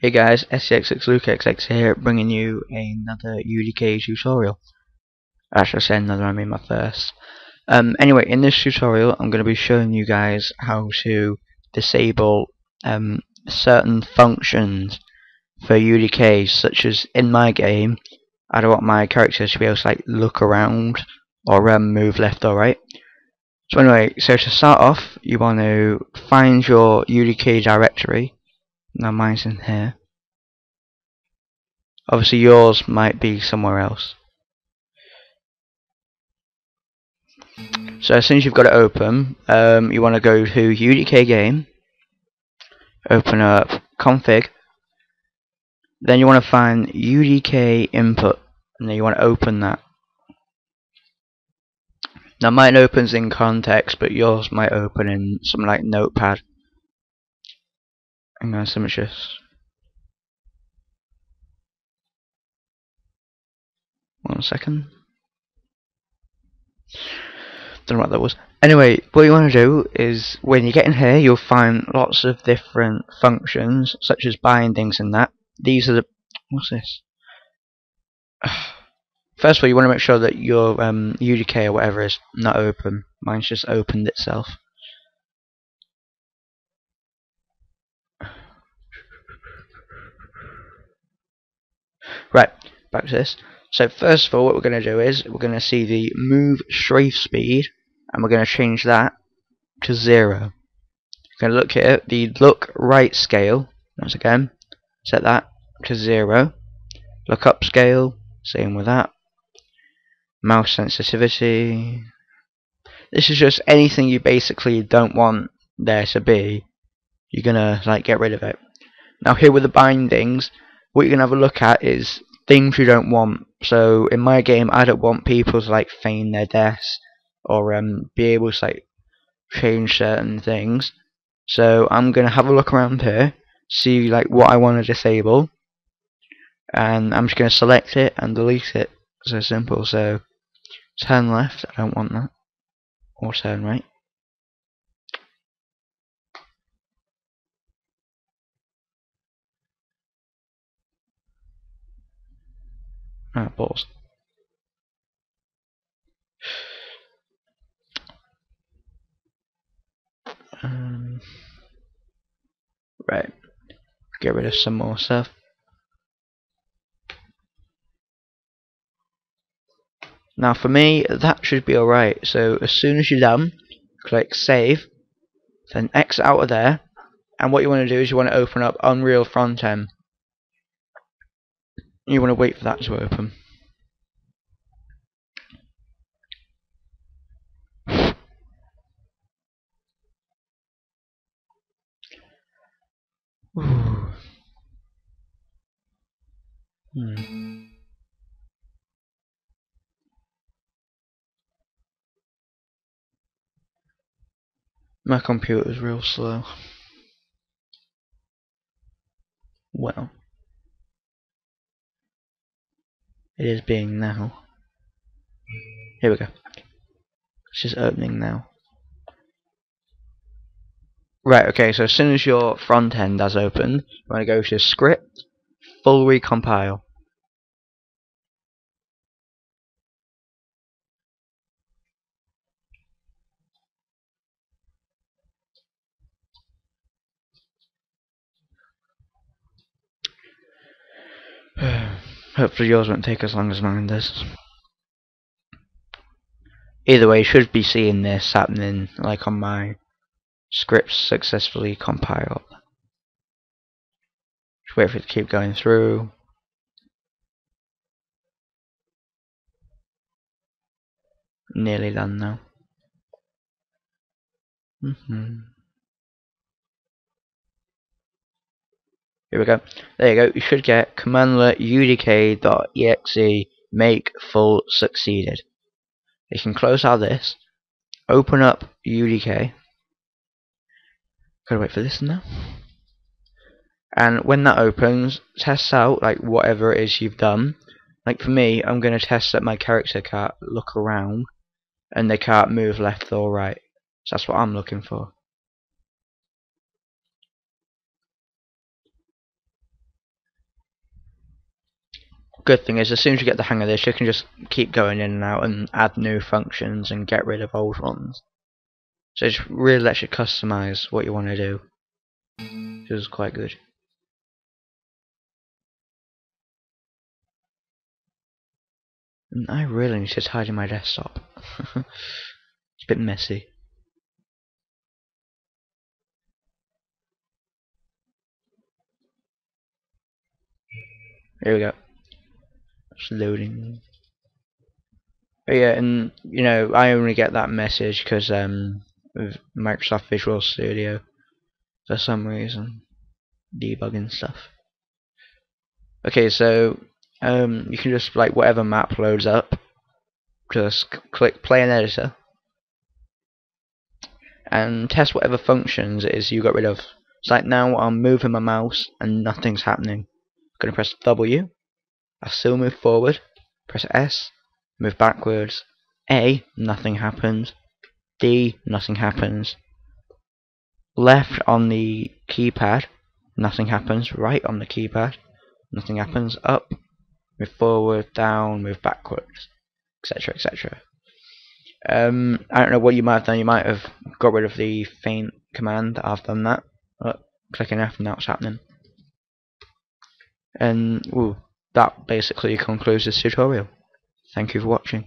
Hey guys, SDXXLukeXX here, bringing you another UDK tutorial. Actually, I say another, I mean my first. Um, anyway, in this tutorial, I'm going to be showing you guys how to disable um, certain functions for UDKs, such as in my game, I don't want my characters to be able to like look around or um, move left or right. So anyway, so to start off, you want to find your UDK directory now mine's in here. Obviously yours might be somewhere else. So as soon as you've got it open, um, you want to go to UDK game, open up config, then you want to find UDK input, and then you want to open that. Now mine opens in ConTEXT, but yours might open in something like Notepad. So much this. One second. Don't know what that was. Anyway, what you want to do is when you get in here, you'll find lots of different functions, such as bindings and that. These are the. What's this? First of all, you want to make sure that your um, UDK or whatever is not open. Mine's just opened itself. Right, back to this. So first of all, what we're going to do is we're going to see the move strafe speed, and we're going to change that to zero. We're going to look at the look right scale. Once again, set that to zero. Look up scale, same with that. Mouse sensitivity. This is just anything you basically don't want there to be. You're gonna like get rid of it. Now here with the bindings, what you're gonna have a look at is things you don't want. So in my game, I don't want people to like feign their deaths or um, be able to like change certain things. So I'm gonna have a look around here, see like what I want to disable, and I'm just gonna select it and delete it. So simple. So turn left, I don't want that, or turn right. Ah, balls. Um, right. Get rid of some more stuff. Now for me, that should be alright. So as soon as you're done, click save, then exit out of there, and what you want to do is you want to open up Unreal Frontend you want to wait for that to open. Hmm. My computer's real slow. Well. It is being now. Here we go. It's just opening now. Right, okay, so as soon as your front end has opened, you want to go to script, full recompile. Hopefully yours won't take as long as mine does. Either way, you should be seeing this happening like on my scripts successfully compiled. Just wait for it to keep going through. Nearly done now. Mm Here we go. There you go. You should get commandlet udk.exe make full succeeded. You can close out this, open up UDK. Gotta wait for this now. And when that opens, test out like whatever it is you've done. Like for me, I'm gonna test that my character can't look around and they can't move left or right. So that's what I'm looking for. Good thing is as soon as you get the hang of this you can just keep going in and out and add new functions and get rid of old ones. So it really lets you customize what you want to do. Which is quite good. I really need to tidy my desktop. it's a bit messy. Here we go. It's loading. But yeah, and you know, I only get that message because um, Microsoft Visual Studio for some reason, debugging stuff. Okay, so um, you can just like whatever map loads up, just click Play in Editor, and test whatever functions it is you got rid of. It's like now I'm moving my mouse and nothing's happening. I'm gonna press W I still move forward, press S, move backwards, A, nothing happens, D, nothing happens, left on the keypad, nothing happens, right on the keypad, nothing happens, up, move forward, down, move backwards, etc, etc. Um, I don't know what you might have done, you might have got rid of the faint command, I've done that, but clicking F and now it's happening. And, ooh, that basically concludes this tutorial. Thank you for watching.